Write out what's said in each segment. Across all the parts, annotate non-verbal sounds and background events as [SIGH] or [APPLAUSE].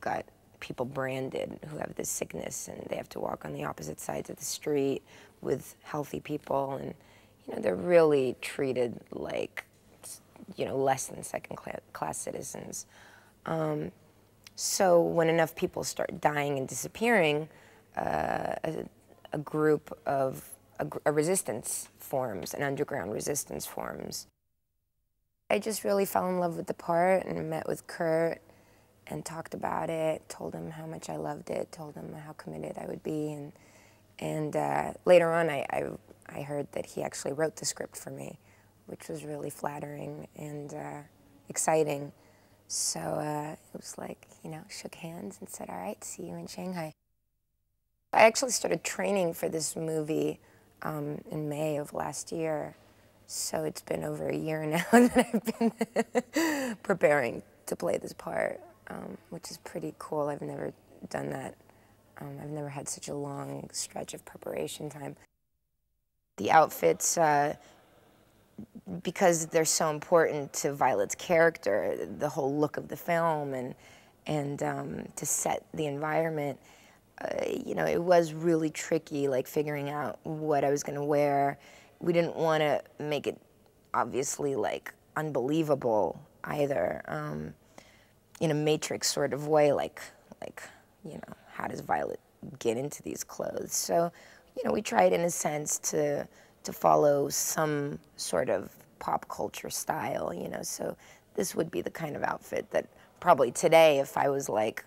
got people branded who have this sickness and they have to walk on the opposite sides of the street with healthy people and you know they're really treated like you know less than second class citizens. Um, so when enough people start dying and disappearing uh, a, a, group of a, a resistance forms an underground resistance forms. I just really fell in love with the part and met with Kurt and talked about it, told him how much I loved it, told him how committed I would be. And, and uh, later on, I, I, I, heard that he actually wrote the script for me, which was really flattering and uh, exciting. So uh, it was like, you know, shook hands and said, all right, see you in Shanghai. I actually started training for this movie um, in May of last year. So it's been over a year [LAUGHS] now that I've been [LAUGHS] preparing to play this part um, which is pretty cool. I've never done that. Um, I've never had such a long stretch of preparation time. The outfits, uh, because they're so important to Violet's character, the whole look of the film, and and um, to set the environment, uh, you know, it was really tricky, like figuring out what I was going to wear. We didn't want to make it obviously like unbelievable either. Um, in a matrix sort of way, like, like, you know, how does Violet get into these clothes? So, you know, we tried in a sense to, to follow some sort of pop culture style, you know, so this would be the kind of outfit that probably today, if I was like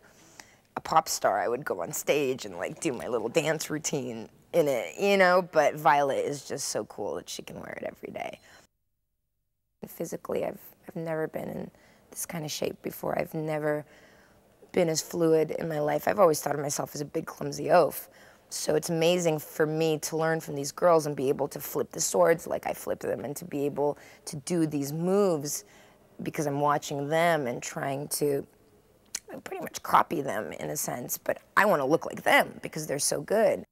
a pop star, I would go on stage and like do my little dance routine in it, you know, but Violet is just so cool that she can wear it every day. Physically, I've, I've never been in this kind of shape before. I've never been as fluid in my life. I've always thought of myself as a big clumsy oaf. So it's amazing for me to learn from these girls and be able to flip the swords like I flipped them and to be able to do these moves because I'm watching them and trying to pretty much copy them in a sense, but I want to look like them because they're so good.